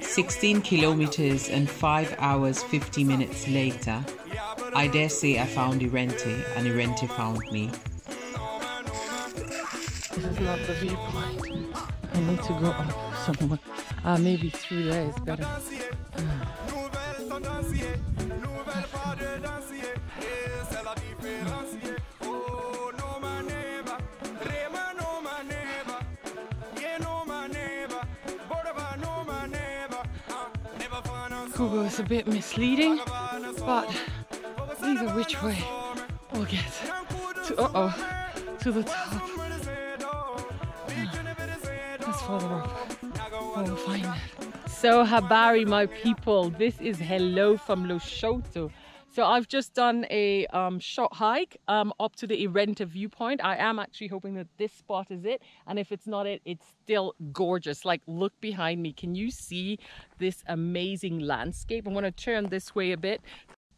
Sixteen kilometers and five hours fifty minutes later, I dare say I found Irente and Irente found me. This is not the viewpoint. I need to go up somewhere. Uh, maybe there is better. Google is a bit misleading, but either which way we'll get to, uh oh, to the top. That's further up. It. So Habari, my people, this is hello from Lushoto. So I've just done a um, short hike um, up to the Irente viewpoint. I am actually hoping that this spot is it. And if it's not it, it's still gorgeous. Like look behind me. Can you see this amazing landscape? I'm to turn this way a bit.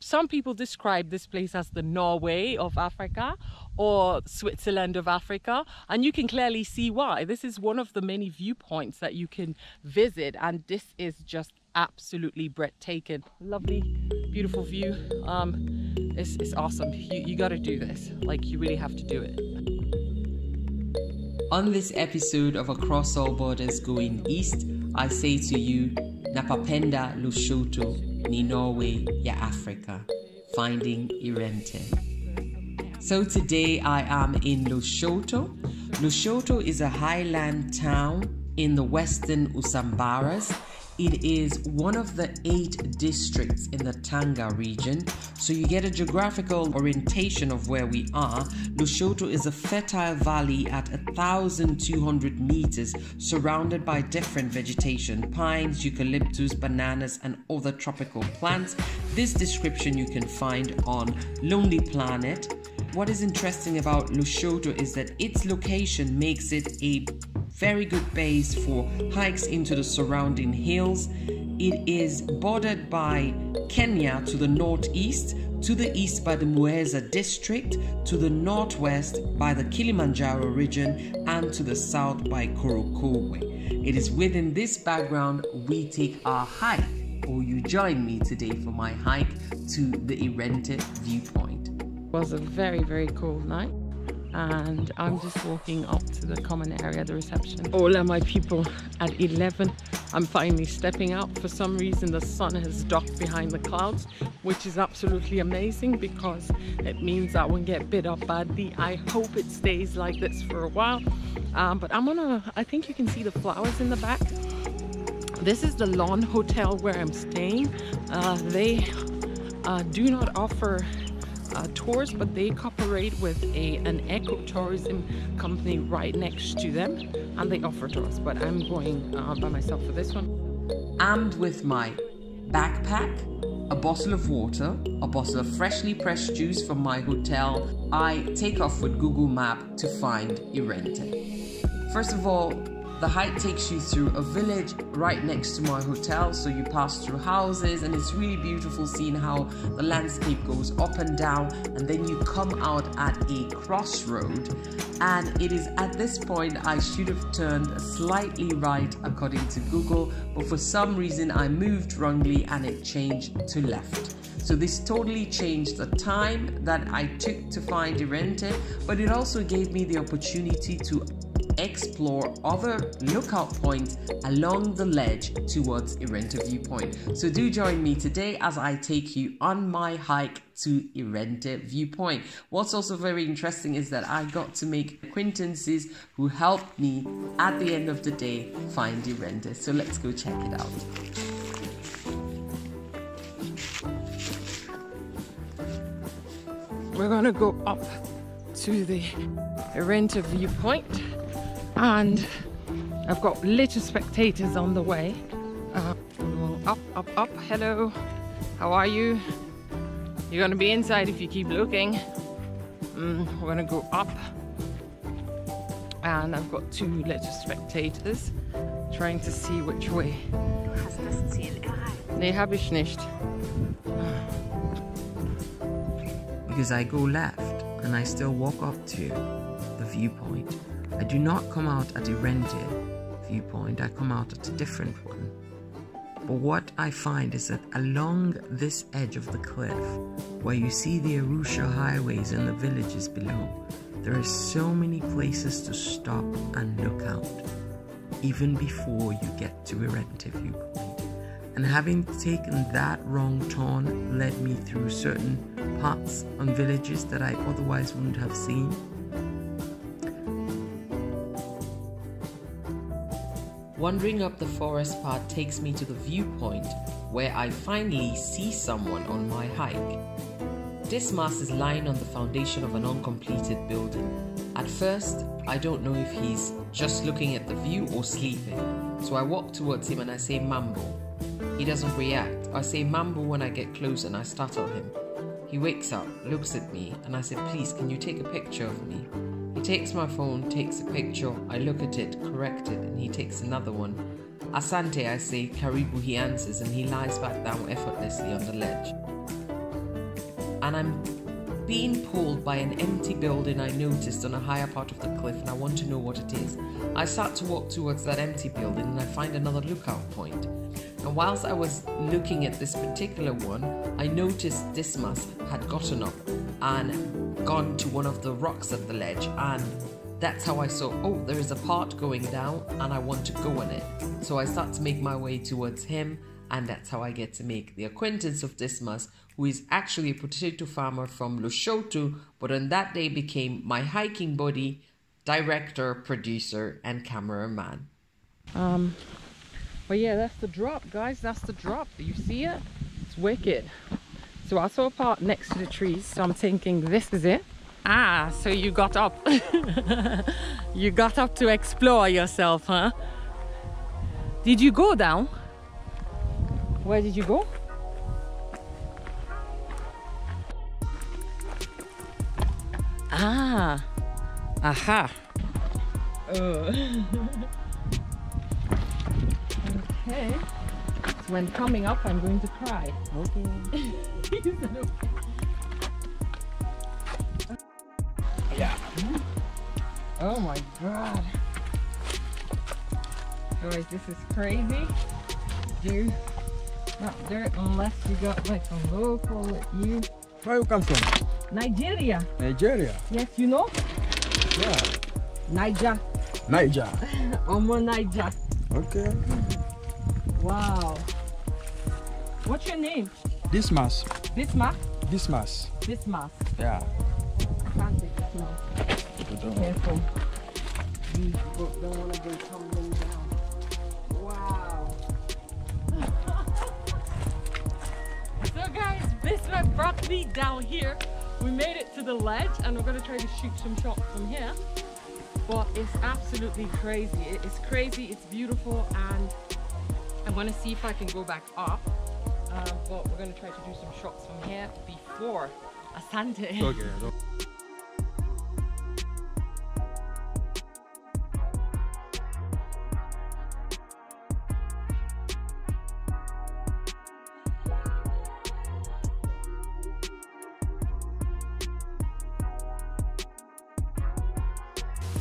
Some people describe this place as the Norway of Africa or Switzerland of Africa. And you can clearly see why. This is one of the many viewpoints that you can visit. And this is just absolutely breathtaking. Lovely, beautiful view. Um, it's, it's awesome. You, you got to do this. Like, you really have to do it. On this episode of Across All Borders Going East, I say to you, Napapenda Lushoto, ni Norway, ya Africa, finding Irente. So today I am in Lushoto. Lushoto is a highland town in the western Usambaras it is one of the eight districts in the Tanga region, so you get a geographical orientation of where we are. Lushoto is a fertile valley at 1,200 meters, surrounded by different vegetation pines, eucalyptus, bananas, and other tropical plants. This description you can find on Lonely Planet. What is interesting about Lushoto is that its location makes it a very good base for hikes into the surrounding hills. It is bordered by Kenya to the northeast, to the east by the Muheza district, to the northwest by the Kilimanjaro region, and to the south by Korogwe. It is within this background we take our hike, or you join me today for my hike to the Irente viewpoint. It was a very, very cold night and I'm just walking up to the common area, the reception. Hola, my people. At 11, I'm finally stepping out. For some reason, the sun has ducked behind the clouds, which is absolutely amazing because it means I won't get bit up badly. I hope it stays like this for a while. Um, but I'm gonna, I think you can see the flowers in the back. This is the Lawn Hotel where I'm staying. Uh, they uh, do not offer uh, tours, but they cooperate with a an ecotourism company right next to them, and they offer tours. But I'm going uh, by myself for this one. Armed with my backpack, a bottle of water, a bottle of freshly pressed juice from my hotel, I take off with Google Map to find Irente. First of all, the hike takes you through a village right next to my hotel, so you pass through houses, and it's really beautiful seeing how the landscape goes up and down, and then you come out at a crossroad. And it is at this point I should have turned slightly right according to Google, but for some reason I moved wrongly and it changed to left. So this totally changed the time that I took to find Irente, but it also gave me the opportunity to explore other lookout points along the ledge towards Irente Viewpoint. So do join me today as I take you on my hike to Irente Viewpoint. What's also very interesting is that I got to make acquaintances who helped me at the end of the day find Irente. So let's go check it out. We're gonna go up to the Irente viewpoint and I've got little spectators on the way. Uh, up, up, up. Hello. How are you? You're gonna be inside if you keep looking. Mm, we're gonna go up. And I've got two little spectators trying to see which way. Nee, habe ich nicht. Because I go left and I still walk up to the viewpoint. I do not come out at Irente viewpoint, I come out at a different one. But what I find is that along this edge of the cliff, where you see the Arusha highways and the villages below, there are so many places to stop and look out, even before you get to Irente viewpoint. And having taken that wrong turn led me through certain parts and villages that I otherwise wouldn't have seen. Wandering up the forest path takes me to the viewpoint where I finally see someone on my hike. This Dismas is lying on the foundation of an uncompleted building. At first, I don't know if he's just looking at the view or sleeping, so I walk towards him and I say Mambo. He doesn't react. I say Mambo when I get close and I startle him. He wakes up, looks at me, and I say, Please, can you take a picture of me? Takes my phone, takes a picture, I look at it, correct it, and he takes another one. Asante, I say, Karibu, he answers, and he lies back down effortlessly on the ledge. And I'm being pulled by an empty building I noticed on a higher part of the cliff, and I want to know what it is. I start to walk towards that empty building, and I find another lookout point. And whilst I was looking at this particular one, I noticed Dismas had gotten up and gone to one of the rocks at the ledge. And that's how I saw, oh, there is a part going down and I want to go on it. So I start to make my way towards him. And that's how I get to make the acquaintance of Dismas, who is actually a potato farmer from Lushoto, but on that day became my hiking buddy, director, producer, and cameraman. Um, but yeah, that's the drop, guys. That's the drop. Do you see it? It's wicked. So I saw a part next to the trees, so I'm thinking this is it. Ah, so you got up. you got up to explore yourself, huh? Did you go down? Where did you go? Ah, aha. Oh. Okay. So when coming up, I'm going to cry. Okay. yeah. Oh my god. Guys, this is crazy. Do not dirt unless you got like a local with you. Where you come from? Nigeria. Nigeria? Yes, you know? Yeah. Niger. Niger. Omo Niger. Okay. Wow. What's your name? Dismas. Bismarck? Dismas. Bismarck. Yeah. I can't take this now. Careful. These folks don't want to go tumbling down. Wow. so guys, Bismarck brought me down here. We made it to the ledge and we're going to try to shoot some shots from here. But it's absolutely crazy. It is crazy, it's beautiful and I'm going to see if I can go back up. Um, but we're going to try to do some shots from here before Asante. Okay.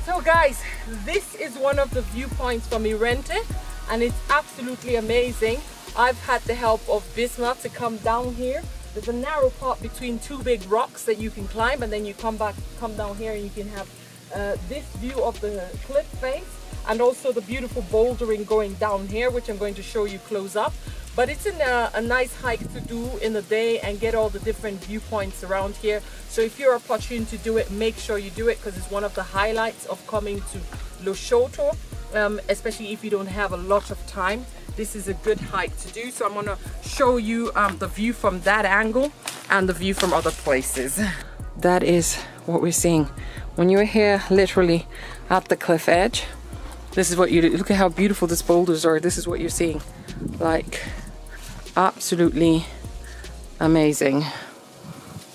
So guys, this is one of the viewpoints from Irente and it's absolutely amazing. I've had the help of Bismarck to come down here. There's a narrow part between two big rocks that you can climb and then you come back, come down here and you can have uh, this view of the cliff face and also the beautiful bouldering going down here, which I'm going to show you close up. But it's a, uh, a nice hike to do in the day and get all the different viewpoints around here. So if you're opportunity to do it, make sure you do it because it's one of the highlights of coming to Lushoto um, especially if you don't have a lot of time this is a good hike to do. So I'm gonna show you um, the view from that angle and the view from other places. That is what we're seeing. When you're here literally at the cliff edge this is what you do. Look at how beautiful these boulders are. This is what you're seeing. Like absolutely amazing.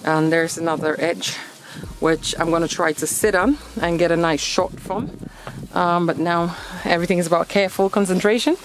And there's another edge which I'm going to try to sit on and get a nice shot from. Um, but now everything is about careful concentration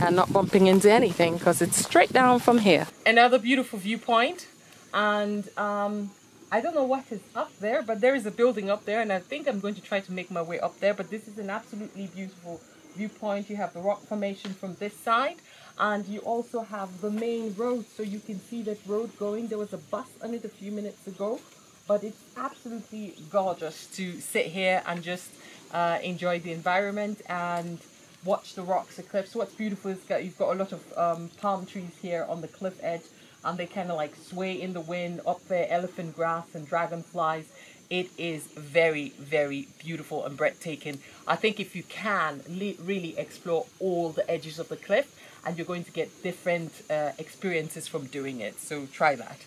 and not bumping into anything because it's straight down from here. Another beautiful viewpoint and um, I don't know what is up there but there is a building up there and I think I'm going to try to make my way up there but this is an absolutely beautiful viewpoint. You have the rock formation from this side and you also have the main road so you can see that road going. There was a bus on it a few minutes ago but it's absolutely gorgeous to sit here and just uh, enjoy the environment and watch the rocks eclipse. What's beautiful is that you've got a lot of um, palm trees here on the cliff edge and they kind of like sway in the wind up there, elephant grass and dragonflies. It is very, very beautiful and breathtaking. I think if you can really explore all the edges of the cliff and you're going to get different uh, experiences from doing it. So try that.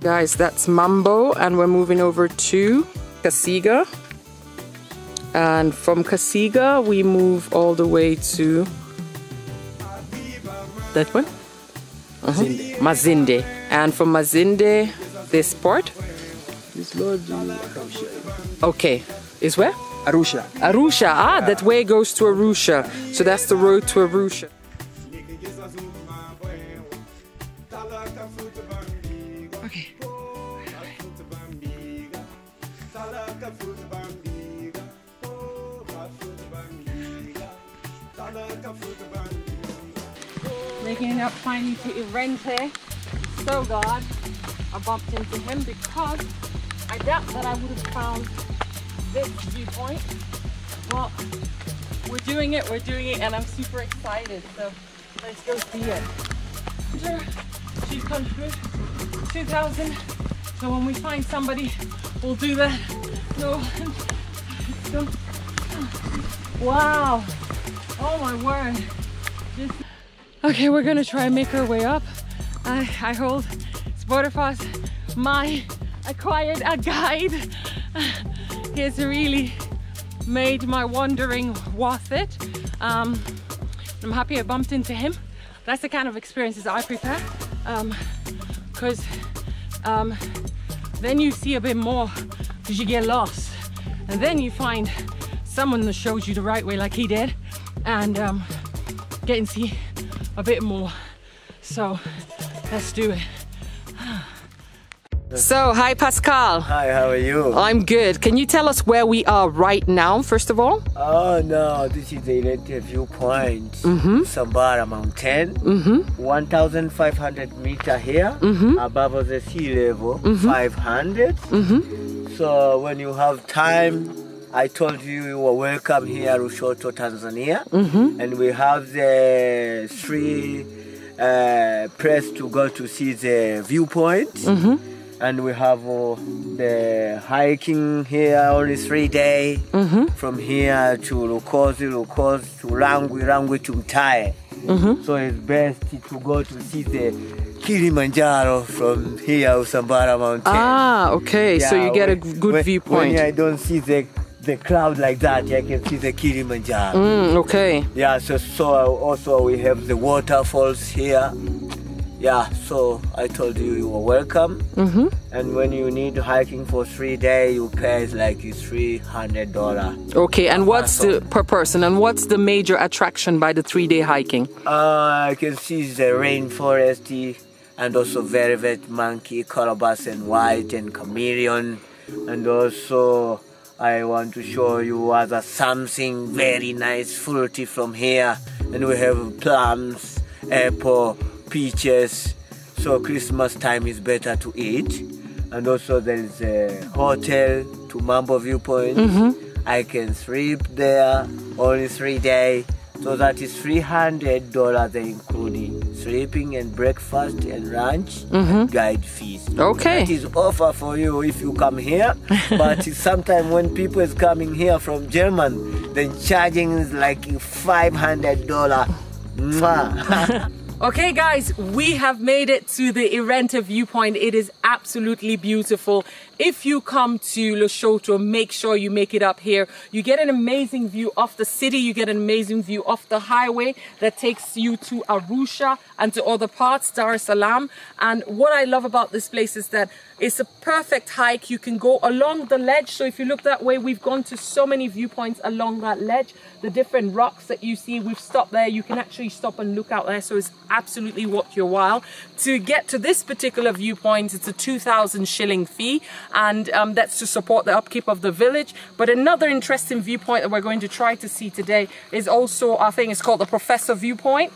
Guys, that's Mambo and we're moving over to Kasiga. And from Kasiga, we move all the way to that one? Uh -huh. Mazinde. And from Mazinde, this port? This road Okay. Is where? Arusha. Arusha. Ah, yeah. that way goes to Arusha. So that's the road to Arusha. Up finally to Irente. So God, I bumped into him because I doubt that I would have found this viewpoint. Well, we're doing it, we're doing it, and I'm super excited. So let's go see it. She's country 2000. So when we find somebody, we'll do that. No. Wow. Oh my word. Okay, we're gonna try and make our way up. I, I hold Sportifast, my acquired a guide. He has really made my wandering worth it. Um, I'm happy I bumped into him. That's the kind of experiences I prefer. Because um, um, then you see a bit more because you get lost. And then you find someone that shows you the right way like he did and um, get and see a bit more. So let's do it. So, hi Pascal. Hi, how are you? I'm good. Can you tell us where we are right now, first of all? Oh no, this is the electric viewpoint. Mm-hmm. Sambara Mountain. Mm-hmm. 1,500 meter here, mm-hmm. above the sea level, mm-hmm. 500. Mm-hmm. So when you have time, I told you you were welcome here, Lushoto, Tanzania. Mm-hmm. And we have the three uh, press to go to see the viewpoint. Mm-hmm. And we have uh, the hiking here only three days mm-hmm. from here to Lukozi, Lukozi to Rangwi, Rangwi to Mtae. Mm-hmm. So it's best to go to see the Kilimanjaro from here, Usambara Mountain. Ah, okay. Yeah, so you get a good when, viewpoint. When I don't see the the cloud like that, I can see the Kilimanjaro. Mm, okay. Yeah, so, so also we have the waterfalls here. Yeah, so I told you you were welcome. Mm-hmm. And when you need hiking for three days, you pay like three hundred dollar. Okay, and what's the per person? And what's the major attraction by the three day hiking? Uh, I can see the rainforest and also vervet monkey, colobus and white and chameleon, and also I want to show you other something very nice fruity from here. And we have plums, apple, peaches. So Christmas time is better to eat. And also there is a hotel to Mambo Viewpoint. Mm-hmm. I can sleep there only three days. So that is $300 including sleeping and breakfast and lunch mm-hmm. and guide fees. Okay. That is offer for you if you come here. but sometimes when people is coming here from German, then charging is like $500. Okay guys, we have made it to the Irente viewpoint. It is absolutely beautiful. If you come to Lushoto, make sure you make it up here. You get an amazing view of the city. You get an amazing view of the highway that takes you to Arusha and to other parts, Dar es Salaam. And what I love about this place is that it's a perfect hike. You can go along the ledge. So if you look that way, we've gone to so many viewpoints along that ledge. The different rocks that you see, we've stopped there. You can actually stop and look out there. So it's absolutely worth your while. To get to this particular viewpoint, it's a 2,000 shilling fee and um, that's to support the upkeep of the village. But another interesting viewpoint that we're going to try to see today is also, I think it's called the Professor Viewpoint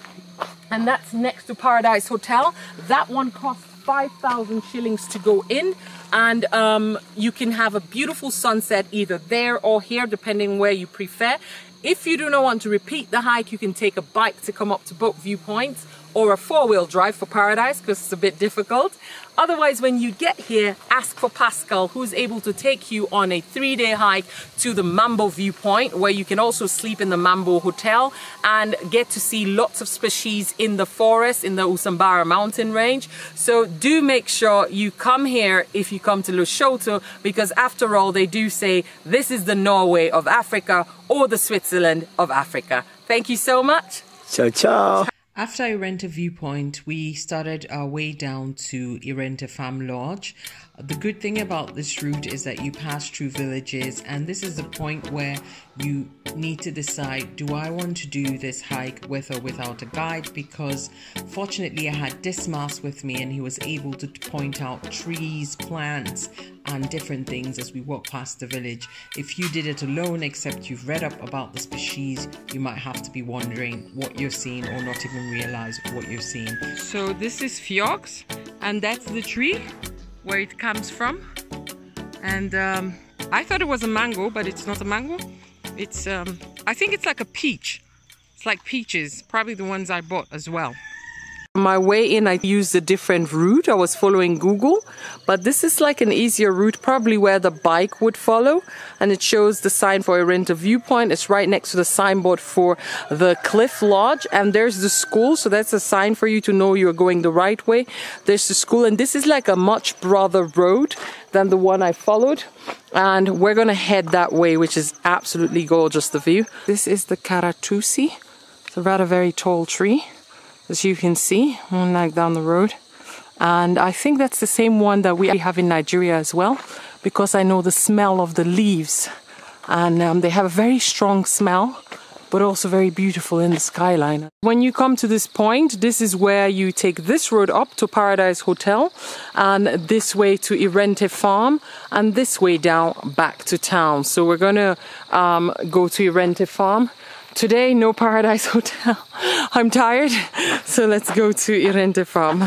and that's next to Paradise Hotel. That one costs 5,000 shillings to go in and um, you can have a beautiful sunset either there or here depending where you prefer. If you do not want to repeat the hike, you can take a bike to come up to both viewpoints or a four-wheel drive for Paradise because it's a bit difficult. Otherwise, when you get here, ask for Pascal, who's able to take you on a three-day hike to the Mambo viewpoint, where you can also sleep in the Mambo Hotel and get to see lots of species in the forest, in the Usambara mountain range. So do make sure you come here if you come to Lushoto, because after all, they do say this is the Norway of Africa or the Switzerland of Africa. Thank you so much. Ciao, ciao. After Irente Viewpoint, we started our way down to Irente Farm Lodge. The good thing about this route is that you pass through villages, and this is the point where you need to decide do I want to do this hike with or without a guide? Because fortunately, I had Dismas with me, and he was able to point out trees, plants, and different things as we walk past the village. If you did it alone, except you've read up about the species, you might have to be wondering what you're seeing or not even realize what you're seeing. So, this is Phiox, and that's the tree where it comes from. And um, I thought it was a mango, but it's not a mango. It's, um, I think it's like a peach. It's like peaches, probably the ones I bought as well. My way in, I used a different route. I was following Google, but this is like an easier route, probably where the bike would follow. And it shows the sign for Irente Viewpoint. It's right next to the signboard for the Cliff Lodge. And there's the school. So that's a sign for you to know you're going the right way. There's the school. And this is like a much broader road than the one I followed. And we're going to head that way, which is absolutely gorgeous, the view. This is the Karatusi. It's a rather very tall tree as you can see, one down the road. And I think that's the same one that we have in Nigeria as well, because I know the smell of the leaves. And um, they have a very strong smell, but also very beautiful in the skyline. When you come to this point, this is where you take this road up to Paradise Hotel, and this way to Irente Farm, and this way down back to town. So we're gonna um, go to Irente Farm Today, no Paradise Hotel. I'm tired, so let's go to Irente Farm.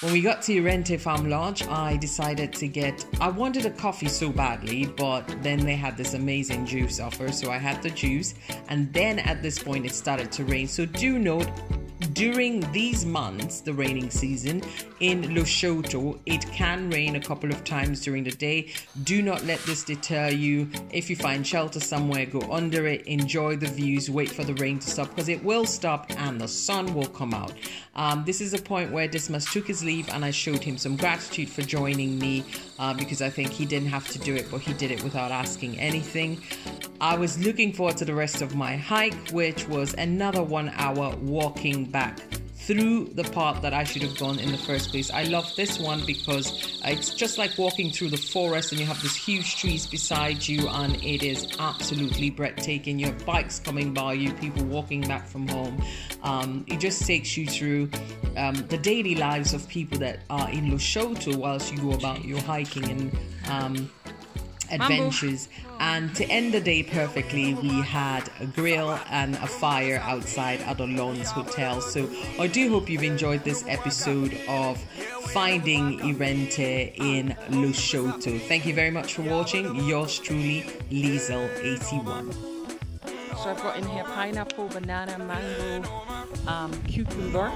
When we got to Irente Farm Lodge, I decided to get. I wanted a coffee so badly, but then they had this amazing juice offer, so I had the juice. And then at this point, it started to rain. So do note during these months, the raining season in Lushoto, it can rain a couple of times during the day. Do not let this deter you. If you find shelter somewhere, go under it, enjoy the views, wait for the rain to stop because it will stop and the sun will come out. Um, this is a point where Dismas took his leave and I showed him some gratitude for joining me uh, because I think he didn't have to do it, but he did it without asking anything. I was looking forward to the rest of my hike, which was another one hour walking back through the part that I should have gone in the first place. I love this one because it's just like walking through the forest and you have these huge trees beside you and it is absolutely breathtaking. You have bikes coming by you, people walking back from home. Um, it just takes you through um, the daily lives of people that are in Lushoto whilst you go about your hiking and um, adventures. And to end the day perfectly, we had a grill and a fire outside at Adolon's Hotel. So I do hope you've enjoyed this episode of Finding Irente in Lushoto. Thank you very much for watching. Yours truly, Liesel81. So I've got in here pineapple, banana, mango, um, cucumber.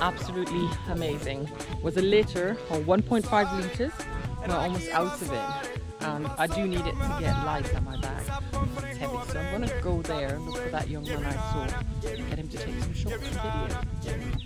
Absolutely amazing. Was a liter or 1.5 liters we're almost out of it. and I do need it to get light on my bag. It's heavy, so I'm gonna go there and look for that young man I saw, and get him to take some shots and videos.